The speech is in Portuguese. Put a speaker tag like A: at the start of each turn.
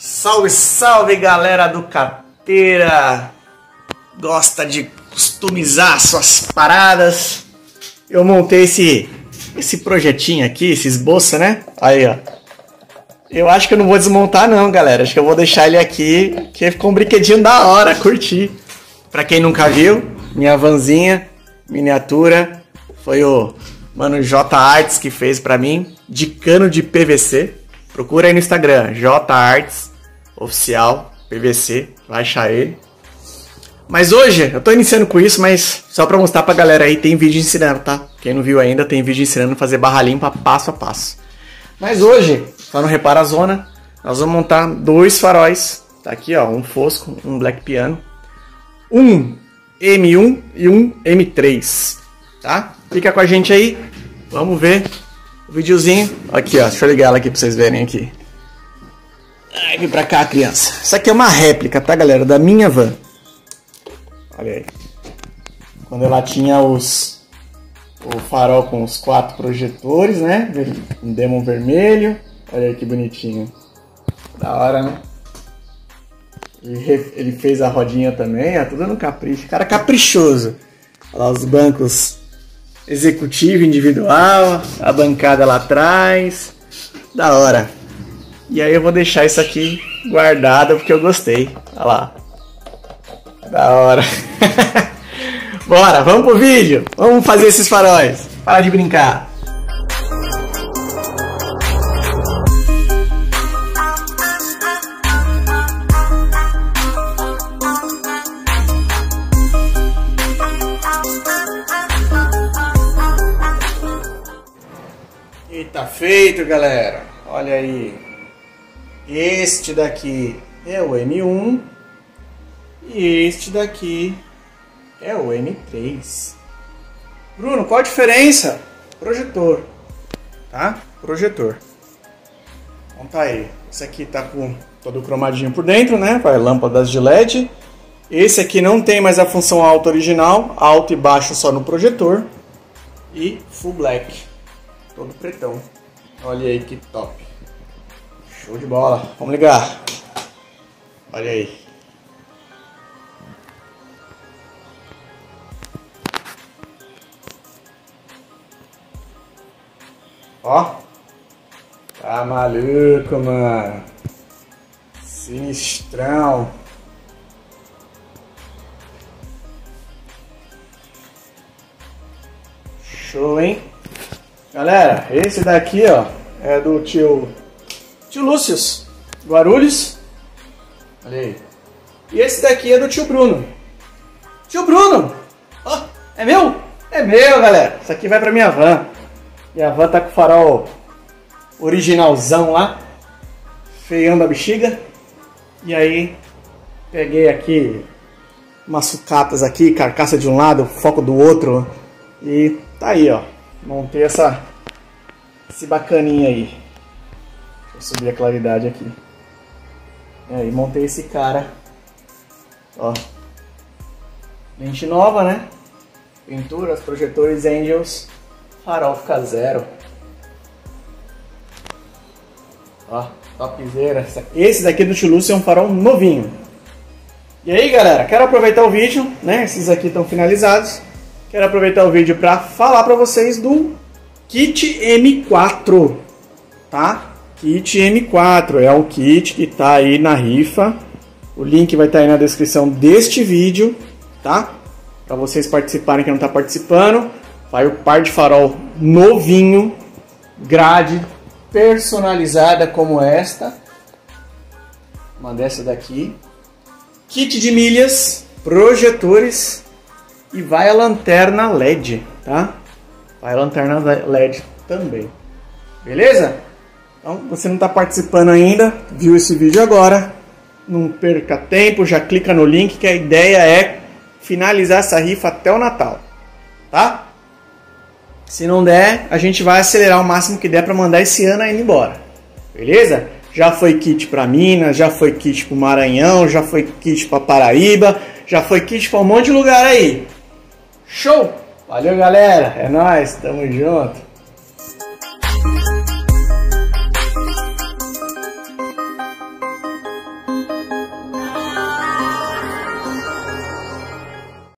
A: Salve, salve galera do Cateira! Gosta de customizar suas paradas? Eu montei esse esse projetinho aqui, esse esboço, né? Aí, ó. Eu acho que eu não vou desmontar não, galera. Acho que eu vou deixar ele aqui, que ficou um brinquedinho da hora, curti. Pra quem nunca viu, minha vanzinha, miniatura, foi o Mano J Arts que fez pra mim, de cano de PVC. Procura aí no Instagram, J Arts Oficial PVC, vai achar ele. Mas hoje, eu tô iniciando com isso, mas só pra mostrar pra galera aí, tem vídeo ensinando, tá? Quem não viu ainda, tem vídeo ensinando a fazer barra limpa passo a passo. Mas hoje, só no Repara a Zona, nós vamos montar dois faróis. Tá aqui, ó, um fosco, um black piano. Um M1 e um M3, tá? Fica com a gente aí, vamos ver o videozinho. Aqui, ó, deixa eu ligar ela aqui pra vocês verem aqui. Ai, vem pra cá, criança. Isso aqui é uma réplica, tá, galera? Da minha van. Olha aí. Quando ela tinha os... O farol com os quatro projetores, né? Um demon vermelho. Olha aí que bonitinho. Da hora, né? Ele, fez a rodinha também, ó, tudo no capricho. Cara caprichoso. Olha lá os bancos executivo individual, a bancada lá atrás. Da hora. E aí eu vou deixar isso aqui guardado porque eu gostei. Olha lá. Da hora. Bora, vamos pro vídeo. Vamos fazer esses faróis. Para de brincar. E tá feito, galera. Olha aí. Este daqui é o M1 e este daqui é o M3. Bruno, qual a diferença? Projetor, tá? Projetor. Então tá aí. Esse aqui tá com todo cromadinho por dentro, né? Vai lâmpadas de LED. Esse aqui não tem mais a função alto original, alto e baixo só no projetor. E full black, todo pretão. Olha aí que top. Show de bola. Vamos ligar. Olha aí. Ó. Tá maluco, mano. Sinistrão. Show, hein? Galera, esse daqui, ó, é do tio tio Lúcius, Guarulhos. Olha aí. E esse daqui é do tio Bruno. Tio Bruno! Ó, é meu? É meu, galera. Isso aqui vai pra minha van. E a van tá com o farol originalzão lá. Feião da bexiga. E aí, peguei aqui umas sucatas aqui, carcaça de um lado, foco do outro. E tá aí, ó. Montei essa, esse bacaninha aí. Vou subir a claridade aqui. E aí, montei esse cara. Ó. Lente nova, né? Pinturas, projetores Angels. Farol fica zero. Ó, topzera. Esse daqui do Chilúcio é um farol novinho. E aí, galera, quero aproveitar o vídeo, né? Esses aqui estão finalizados. Quero aproveitar o vídeo para falar para vocês do kit M4, tá? Kit M4 é o kit que está aí na rifa. O link vai estar tá aí na descrição deste vídeo, tá? Para vocês participarem que não está participando. Vai o par de farol novinho, grade personalizada como esta. Uma dessa daqui. Kit de milhas, projetores e vai a lanterna LED, tá? Vai a lanterna LED também. Beleza? Então, você não está participando ainda, viu esse vídeo agora, não perca tempo, já clica no link que a ideia é finalizar essa rifa até o Natal, tá? Se não der, a gente vai acelerar o máximo que der para mandar esse ano ainda embora, beleza? Já foi kit para Minas, já foi kit para Maranhão, já foi kit para Paraíba, já foi kit para um monte de lugar aí. Show! Valeu, galera. É nóis. Tamo junto.